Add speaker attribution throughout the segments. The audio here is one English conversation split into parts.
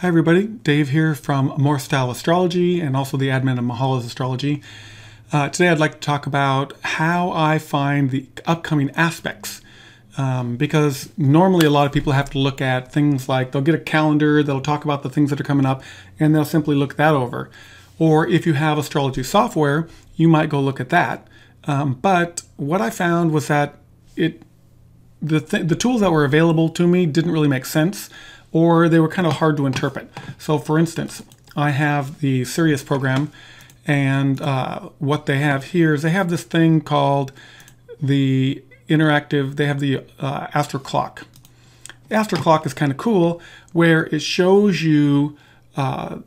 Speaker 1: Hi everybody, Dave here from AmorStyle Astrology and also the admin of Mahala's Astrology. Uh, today I'd like to talk about how I find the upcoming aspects. Um, because normally a lot of people have to look at things like they'll get a calendar, they'll talk about the things that are coming up, and they'll simply look that over. Or if you have astrology software, you might go look at that. Um, but what I found was that it the, th- the tools that were available to me didn't really make sense or they were kind of hard to interpret. So, for instance, I have the Sirius program, and uh, what they have here is they have this thing called the interactive, they have the uh, Astro Clock. The Astro Clock is kind of cool where it shows you, uh,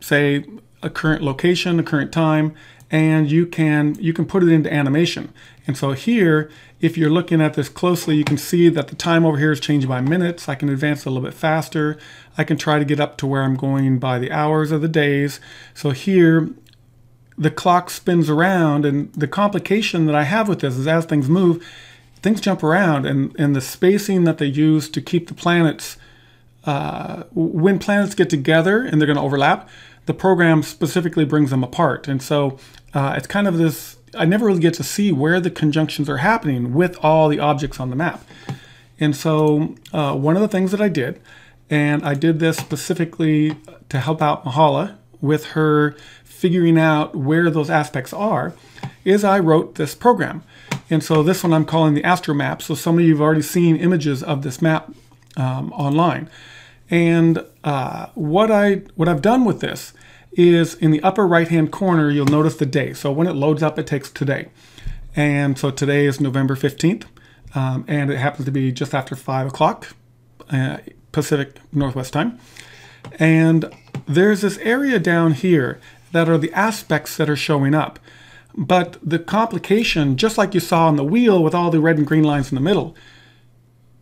Speaker 1: say, a current location, a current time, and you can you can put it into animation. And so here, if you're looking at this closely, you can see that the time over here is changing by minutes. I can advance a little bit faster. I can try to get up to where I'm going by the hours of the days. So here, the clock spins around and the complication that I have with this is as things move, things jump around and, and the spacing that they use to keep the planets, uh, when planets get together and they're going to overlap, the program specifically brings them apart. And so uh, it's kind of this, I never really get to see where the conjunctions are happening with all the objects on the map. And so uh, one of the things that I did, and I did this specifically to help out Mahala with her figuring out where those aspects are, is I wrote this program. And so this one I'm calling the Astro Map. So some of you have already seen images of this map um, online. And uh, what I what I've done with this is in the upper right hand corner you'll notice the day. So when it loads up it takes today. And so today is November 15th um, and it happens to be just after 5 o'clock uh, Pacific Northwest time. And there's this area down here that are the aspects that are showing up. But the complication, just like you saw on the wheel with all the red and green lines in the middle,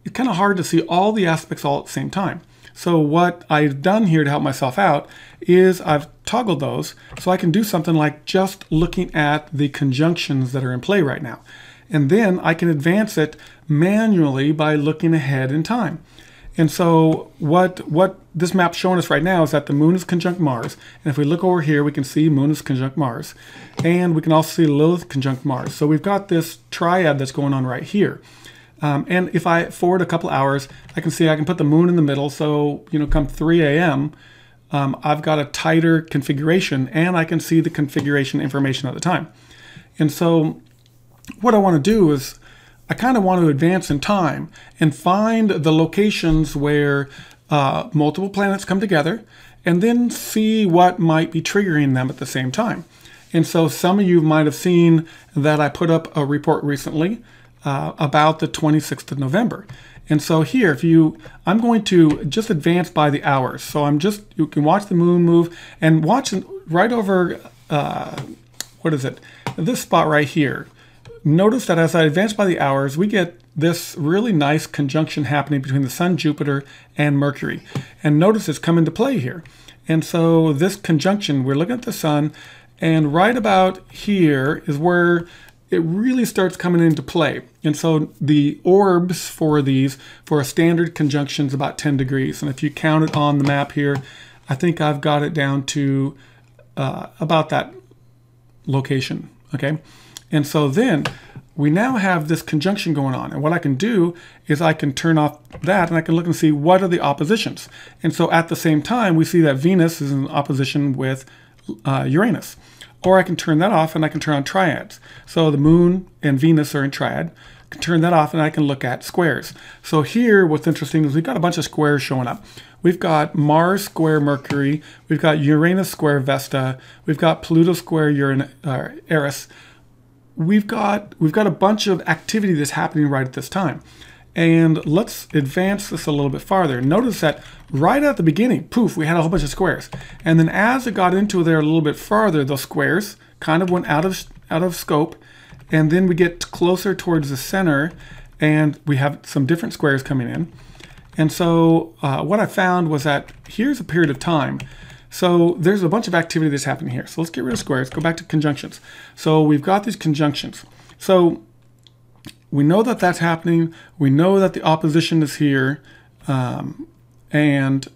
Speaker 1: it's kind of hard to see all the aspects all at the same time. So what I've done here to help myself out is I've toggled those so I can do something like just looking at the conjunctions that are in play right now. And then I can advance it manually by looking ahead in time. And so what what this map's showing us right now is that the moon is conjunct Mars. And if we look over here, we can see moon is conjunct Mars. And we can also see Lilith conjunct Mars. So we've got this triad that's going on right here. Um, and if I forward a couple hours, I can see I can put the moon in the middle. So, you know, come 3 a.m., um, I've got a tighter configuration and I can see the configuration information at the time. And so what I want to do is I kind of want to advance in time and find the locations where uh, multiple planets come together and then see what might be triggering them at the same time. And so some of you might have seen that I put up a report recently uh, about the 26th of November. And so here, if you, I'm going to just advance by the hours. So I'm just, you can watch the moon move and watch right over, uh, what is it? This spot right here. Notice that as I advance by the hours, we get this really nice conjunction happening between the Sun, Jupiter, and Mercury. And notice it's come into play here. And so this conjunction, we're looking at the Sun, and right about here is where it really starts coming into play. And so the orbs for these, for a standard conjunction is about 10 degrees. And if you count it on the map here, I think I've got it down to uh, about that location, okay? And so then we now have this conjunction going on. And what I can do is I can turn off that and I can look and see what are the oppositions. And so at the same time, we see that Venus is in opposition with uh, Uranus. Or I can turn that off and I can turn on triads. So the moon and Venus are in triad. I can turn that off and I can look at squares. So here, what's interesting is we've got a bunch of squares showing up. We've got Mars square Mercury. We've got Uranus square Vesta. We've got Pluto square Uranus, uh, Eris. We've got, we've got a bunch of activity that's happening right at this time. And let's advance this a little bit farther. Notice that right at the beginning, poof, we had a whole bunch of squares. And then as it got into there a little bit farther, those squares kind of went out of, out of scope. And then we get closer towards the center and we have some different squares coming in. And so uh, what I found was that here's a period of time. So there's a bunch of activity that's happening here. So let's get rid of squares, go back to conjunctions. So we've got these conjunctions. So we know that that's happening. We know that the opposition is here. Um, and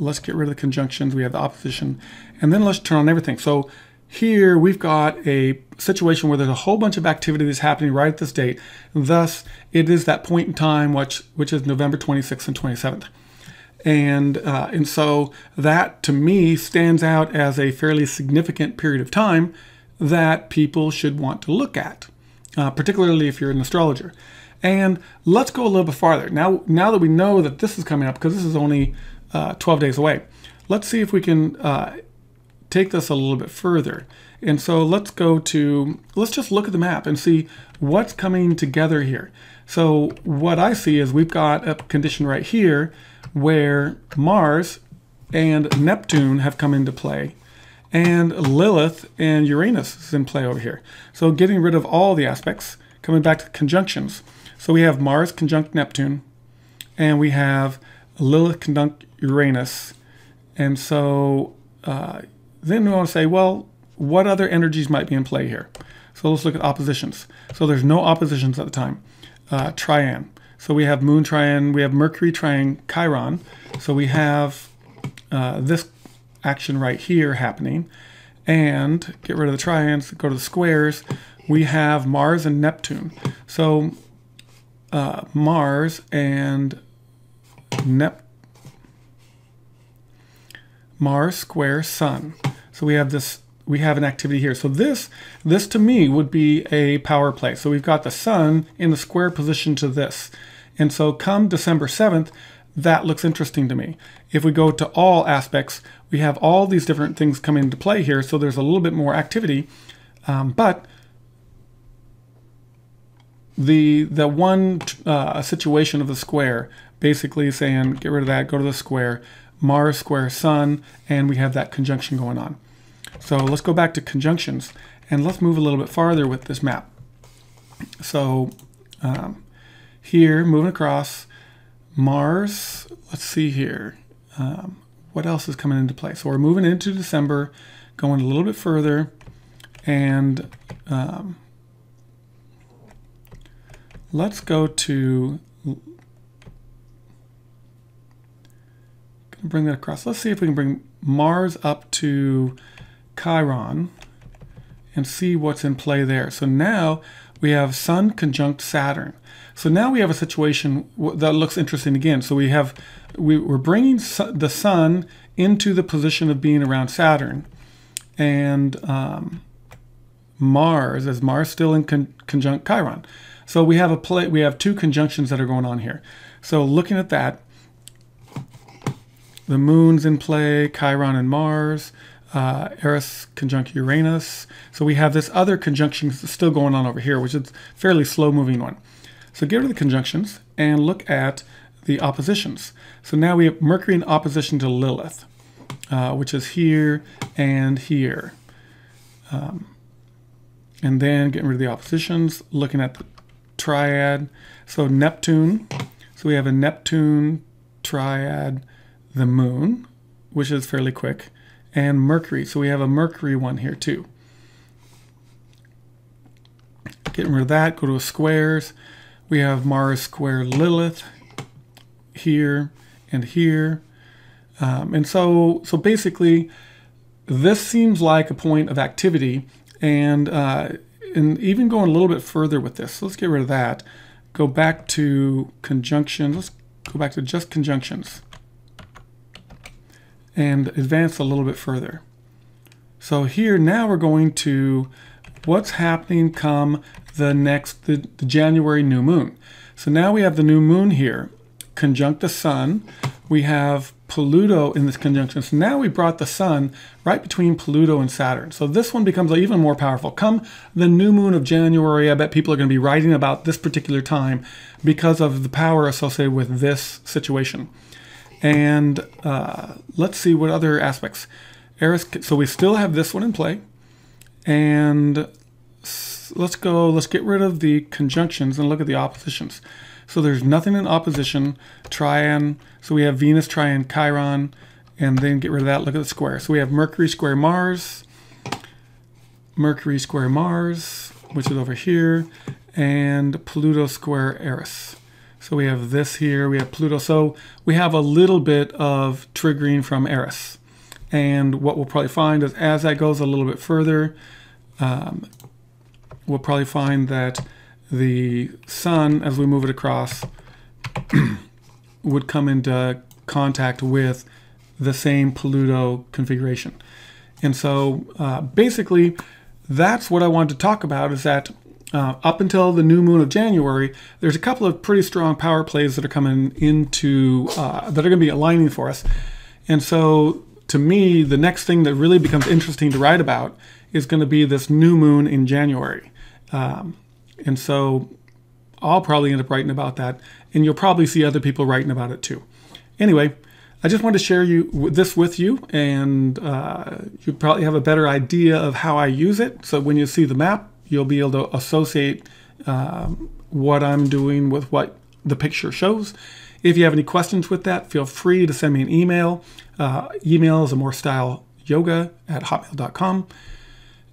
Speaker 1: let's get rid of the conjunctions. We have the opposition. And then let's turn on everything. So here we've got a situation where there's a whole bunch of activity that's happening right at this date. Thus, it is that point in time which, which is November 26th and 27th. And, uh, and so that to me stands out as a fairly significant period of time that people should want to look at, uh, particularly if you're an astrologer. And let's go a little bit farther. Now, now that we know that this is coming up, because this is only uh, 12 days away, let's see if we can uh, take this a little bit further. And so let's go to, let's just look at the map and see what's coming together here. So what I see is we've got a condition right here where Mars and Neptune have come into play and Lilith and Uranus is in play over here. So getting rid of all the aspects, coming back to conjunctions. So we have Mars conjunct Neptune and we have Lilith conjunct Uranus. And so uh, then we want to say, well, what other energies might be in play here? So let's look at oppositions. So there's no oppositions at the time. Uh, trian. So we have Moon trian, we have Mercury trian Chiron. So we have uh, this action right here happening. And get rid of the trians, go to the squares. We have Mars and Neptune. So uh, Mars and Nep Mars square Sun. So we have this, we have an activity here. So this, this to me would be a power play. So we've got the Sun in the square position to this. And so come December 7th, that looks interesting to me. If we go to all aspects, we have all these different things coming into play here. So there's a little bit more activity, um, but the the one uh, situation of the square basically saying get rid of that, go to the square. Mars square Sun, and we have that conjunction going on. So let's go back to conjunctions, and let's move a little bit farther with this map. So um, here, moving across, Mars, let's see here. Um, what else is coming into play? So we're moving into December, going a little bit further, and um, let's go to bring that across. Let's see if we can bring Mars up to Chiron and see what's in play there. So now we have Sun conjunct Saturn. So now we have a situation that looks interesting again. So we have we, are bringing the Sun into the position of being around Saturn, and um, Mars as Mars still in con conjunct Chiron. So we have a play. We have two conjunctions that are going on here. So looking at that, the moon's in play, Chiron and Mars, uh, Eris conjunct Uranus. So we have this other conjunction still going on over here, which is fairly slow moving one. So get rid of the conjunctions and look at the oppositions. So now we have Mercury in opposition to Lilith, uh, which is here and here. Um, and then getting rid of the oppositions, looking at the triad. So Neptune, so we have a Neptune triad the moon, which is fairly quick, and Mercury. So we have a Mercury one here too. Getting rid of that, go to squares. We have Mars square Lilith here and here. Um, and so, so basically, this seems like a point of activity. And, uh, and even going a little bit further with this, so let's get rid of that. Go back to conjunctions. Let's go back to just conjunctions and advance a little bit further. So here now we're going to what's happening come the next, the, the January new moon. So now we have the new moon here, conjunct the sun. We have Pluto in this conjunction. So now we brought the sun right between Pluto and Saturn. So this one becomes even more powerful. Come the new moon of January, I bet people are going to be writing about this particular time because of the power associated with this situation. And uh, let's see what other aspects. Eris, so we still have this one in play. And let's go, let's get rid of the conjunctions and look at the oppositions. So there's nothing in opposition. Trian, so we have Venus trian Chiron, and then get rid of that, look at the square. So we have Mercury square Mars, Mercury square Mars, which is over here, and Pluto square Eris. So we have this here, we have Pluto. So we have a little bit of triggering from Eris. And what we'll probably find is as that goes a little bit further, um, we'll probably find that the sun, as we move it across, would come into contact with the same Pluto configuration. And so uh, basically, that's what I wanted to talk about is that uh, up until the new moon of January, there's a couple of pretty strong power plays that are coming into, uh, that are going to be aligning for us. And so to me, the next thing that really becomes interesting to write about is going to be this new moon in January. Um, and so I'll probably end up writing about that, and you'll probably see other people writing about it too. Anyway, I just wanted to share you this with you, and uh, you probably have a better idea of how I use it. So when you see the map, you'll be able to associate um, what I'm doing with what the picture shows. If you have any questions with that, feel free to send me an email. Uh, email is amorestyleyoga at hotmail.com.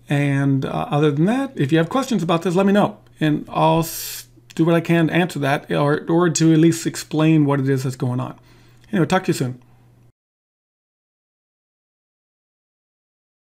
Speaker 1: And uh, other than that, if you have questions about this, let me know. And I'll do what I can to answer that or, or to at least explain what it is that's going on. Anyway, talk to you soon.